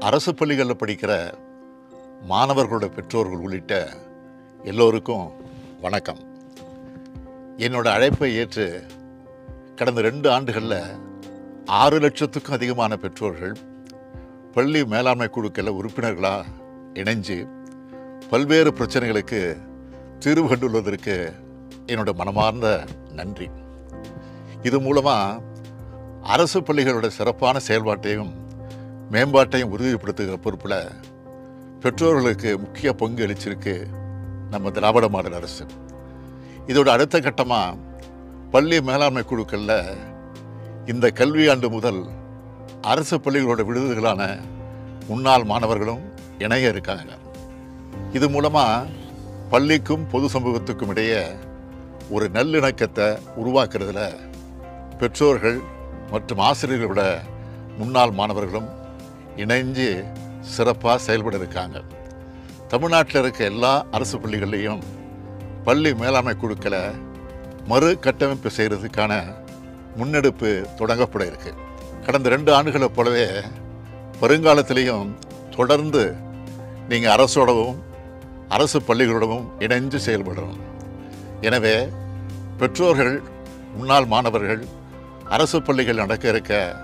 அரசு பள்ளிகளில் படிக்கிற மாணவர்களோட பெற்றோர்கள் உள்ளிட்ட எல்லோருக்கும் வணக்கம். என்னோட அழைப்பை ஏற்று கடந்த ரெண்டு ஆண்டுகளில் ஆறு லட்சத்துக்கும் அதிகமான பெற்றோர்கள் பள்ளி மேலாண்மை குழுக்களில் உறுப்பினர்களாக இணைஞ்சு பல்வேறு பிரச்சனைகளுக்கு தீர்வு கண்டுள்ளதற்கு என்னோட மனமார்ந்த நன்றி. இது மூலமாக அரசு பள்ளிகளோட சிறப்பான செயல்பாட்டையும் மேம்பாட்டையும் உறுதிப்படுத்துகிற பொறுப்பில் பெற்றோர்களுக்கு முக்கிய பங்கு அளிச்சிருக்கு நம்ம திராவிட மாடல் அரசு. இதோட அடுத்த கட்டமாக பள்ளி மேலாண்மை குழுக்களில் இந்த கல்வியாண்டு முதல் அரசு பள்ளிகளோட விடுதிகளான முன்னாள் மாணவர்களும் இணைய இருக்காங்க. இது மூலமாக பள்ளிக்கும் பொது சமூகத்துக்கும் இடையே ஒரு நல்லிணக்கத்தை உருவாக்குறதுல பெற்றோர்கள் மற்றும் ஆசிரியர்களோட முன்னாள் மாணவர்களும் இணைஞ்சு சிறப்பாக செயல்பட இருக்காங்க தமிழ்நாட்டில் இருக்க எல்லா அரசு பள்ளிகள்லேயும் பள்ளி மேலாண்மை குழுக்களை மறு கட்டமைப்பு செய்கிறதுக்கான முன்னெடுப்பு தொடங்கப்பட இருக்கு. கடந்த ரெண்டு ஆண்டுகளைப் போலவே வருங்காலத்திலையும் தொடர்ந்து நீங்கள் அரசோடவும் அரசு பள்ளிகளோடவும் இணைஞ்சு செயல்படணும். எனவே பெற்றோர்கள் முன்னாள் மாணவர்கள் அரசு பள்ளிகள் நடக்க இருக்க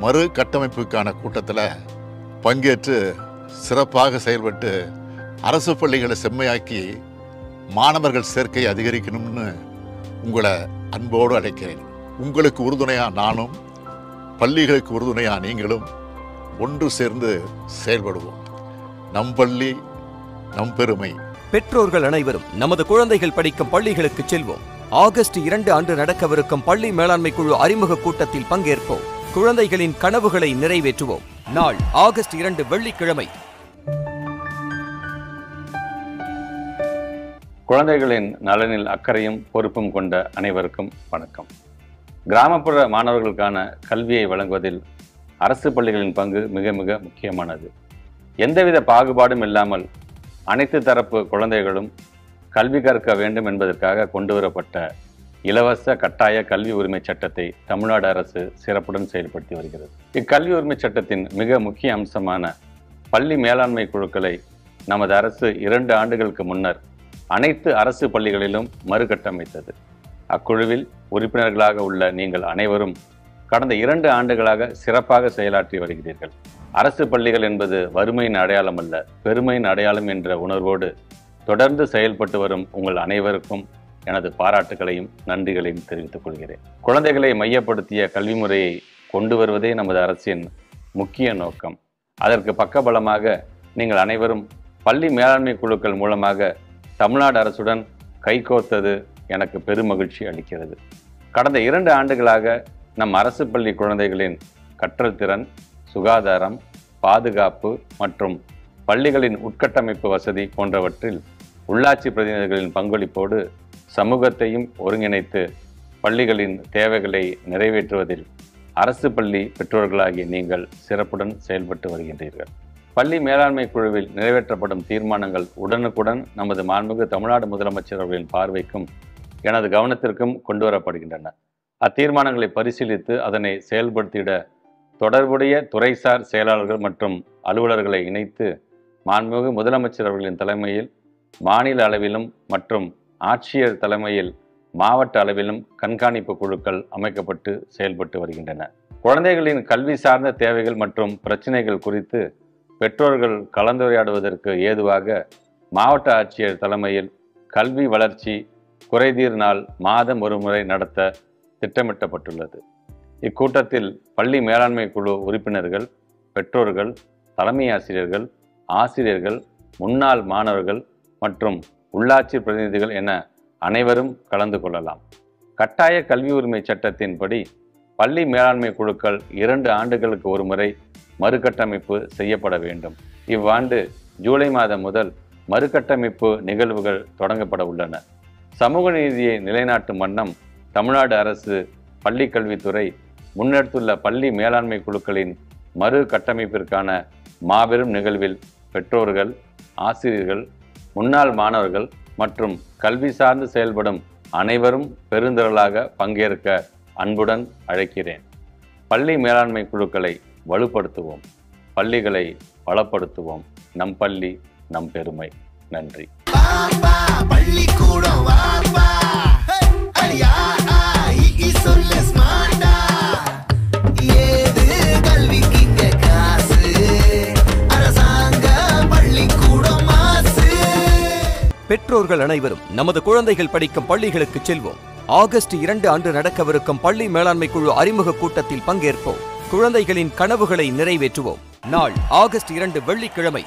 மறு கட்டமைப்புக்கான கூட்டத்தில் பங்கேற்று சிறப்பாக செயல்பட்டு அரசு பள்ளிகளை செம்மையாக்கி மாணவர்கள் சேர்க்கை அதிகரிக்கணும்னு உங்களை அன்போடு அழைக்கிறேன். உங்களுக்கு உறுதுணையாக நானும் பள்ளிகளுக்கு உறுதுணையாக நீங்களும் ஒன்று சேர்ந்து செயல்படுவோம். நம் பள்ளி நம் பெருமை. பெற்றோர்கள் அனைவரும் நமது குழந்தைகள் படிக்கும் பள்ளிகளுக்கு செல்வோம். ஆகஸ்ட் இரண்டு அன்று நடக்கவிருக்கும் பள்ளி மேலாண்மை குழு அறிமுக கூட்டத்தில் பங்கேற்போம். குழந்தைகளின் கனவுகளை நிறைவேற்றுவோம். நாள் ஆகஸ்ட் இரண்டு வெள்ளிக்கிழமை. குழந்தைகளின் நலனில் அக்கறையும் பொறுப்பும் கொண்ட அனைவருக்கும் வணக்கம். கிராமப்புற மாணவர்களுக்கான கல்வியை வழங்குவதில் அரசு பள்ளிகளின் பங்கு மிக மிக முக்கியமானது. எந்தவித பாகுபாடும் இல்லாமல் அனைத்து தரப்பு குழந்தைகளும் கல்வி கற்க வேண்டும் என்பதற்காக கொண்டுவரப்பட்ட இலவச கட்டாய கல்வி உரிமை சட்டத்தை தமிழ்நாடு அரசு சிறப்புடன் செயல்படுத்தி வருகிறது. இக்கல்வி உரிமை சட்டத்தின் மிக முக்கிய அம்சமான பள்ளி மேலாண்மை குழுக்களை நமது அரசு இரண்டு ஆண்டுகளுக்கு முன்னர் அனைத்து அரசு பள்ளிகளிலும் மறுகட்டமைத்தது. அக்குழுவில் உறுப்பினர்களாக உள்ள நீங்கள் அனைவரும் கடந்த இரண்டு ஆண்டுகளாக சிறப்பாக செயலாற்றி வருகிறீர்கள். அரசு பள்ளிகள் என்பது வறுமையின் அடையாளம் அல்ல பெருமையின் அடையாளம் என்ற உணர்வோடு தொடர்ந்து செயல்பட்டு வரும் உங்கள் அனைவருக்கும் எனது பாராட்டுகளையும் நன்றிகளையும் தெரிவித்துக் கொள்கிறேன். குழந்தைகளை மையப்படுத்திய கல்வி முறையை கொண்டு வருவதே நமது அரசின் முக்கிய நோக்கம். அதற்கு பக்கபலமாக நீங்கள் அனைவரும் பள்ளி மேலாண்மை குழுக்கள் மூலமாக தமிழ்நாடு அரசுடன் கைகோர்த்தது எனக்கு பெருமகிழ்ச்சி அளிக்கிறது. கடந்த இரண்டு ஆண்டுகளாக நம் அரசு பள்ளி குழந்தைகளின் கற்றல் திறன் சுகாதாரம் பாதுகாப்பு மற்றும் பள்ளிகளின் உட்கட்டமைப்பு வசதி போன்றவற்றில் உள்ளாட்சி பிரதிநிதிகளின் பங்களிப்போடு சமூகத்தையும் ஒருங்கிணைத்து பள்ளிகளின் தேவைகளை நிறைவேற்றுவதில் அரசு பள்ளி பெற்றோர்களாகிய நீங்கள் சிறப்புடன் செயல்பட்டு வருகின்றீர்கள். பள்ளி மேலாண்மை குழுவில் நிறைவேற்றப்படும் தீர்மானங்கள் உடனுக்குடன் நமது மாண்புமிகு தமிழ்நாடு முதலமைச்சர் அவர்களின் பார்வைக்கும் எனது கவனத்திற்கும் கொண்டு வரப்படுகின்றன. அத்தீர்மானங்களை பரிசீலித்து அதனை செயல்படுத்திட தொடர்புடைய துறைசார் செயலாளர்கள் மற்றும் அலுவலர்களை இணைத்து மாண்புமிகு முதலமைச்சர் அவர்களின் தலைமையில் மாநில அளவிலும் மற்றும் ஆட்சியர் தலைமையில் மாவட்ட அளவிலும் கண்காணிப்பு குழுக்கள் அமைக்கப்பட்டு செயல்பட்டு வருகின்றன. குழந்தைகளின் கல்வி சார்ந்த தேவைகள் மற்றும் பிரச்சினைகள் குறித்து பெற்றோர்கள் கலந்துரையாடுவதற்கு ஏதுவாக மாவட்ட ஆட்சியர் தலைமையில் கல்வி வளர்ச்சி குறைதீர் நாள் மாதம் ஒரு முறை நடத்த திட்டமிட்டப்பட்டுள்ளது. இக்கூட்டத்தில் பள்ளி மேலாண்மை குழு உறுப்பினர்கள் பெற்றோர்கள் தலைமை ஆசிரியர்கள் ஆசிரியர்கள் முன்னாள் மாணவர்கள் மற்றும் உள்ளாட்சி பிரதிநிதிகள் என அனைவரும் கலந்து கொள்ளலாம். கட்டாய கல்வி உரிமை சட்டத்தின்படி பள்ளி மேலாண்மை குழுக்கள் இரண்டு ஆண்டுகளுக்கு ஒருமுறை மறுகட்டமைப்பு செய்யப்பட வேண்டும். இவ்வாண்டு ஜூலை மாதம் முதல் மறுகட்டமைப்பு நிகழ்வுகள் தொடங்கப்பட உள்ளன. சமூக நீதியை நிலைநாட்டும் வண்ணம் தமிழ்நாடு அரசு பள்ளி கல்வித்துறை முன்னெடுத்துள்ள பள்ளி மேலாண்மை குழுக்களின் மறு கட்டமைப்பிற்கான மாபெரும் நிகழ்வில் பெற்றோர்கள் ஆசிரியர்கள் முன்னாள் மாணவர்கள் மற்றும் கல்வி சார்ந்து செயல்படும் அனைவரும் பெருந்திரளாக பங்கேற்க அன்புடன் அழைக்கிறேன். பள்ளி மேலாண்மை குழுக்களை வலுப்படுத்துவோம். பள்ளிகளை வளப்படுத்துவோம். நம் பள்ளி நம் பெருமை. நன்றி. பள்ளிக்கூடம் பெற்றோர்கள் அனைவரும் நமது குழந்தைகள் படிக்கும் பள்ளிகளுக்கு செல்வோம். ஆகஸ்ட் இரண்டு அன்று நடக்கவிருக்கும் பள்ளி மேலாண்மை குழு அறிமுக கூட்டத்தில் பங்கேற்போம். குழந்தைகளின் கனவுகளை நிறைவேற்றுவோம். நாள் ஆகஸ்ட் இரண்டு வெள்ளிக்கிழமை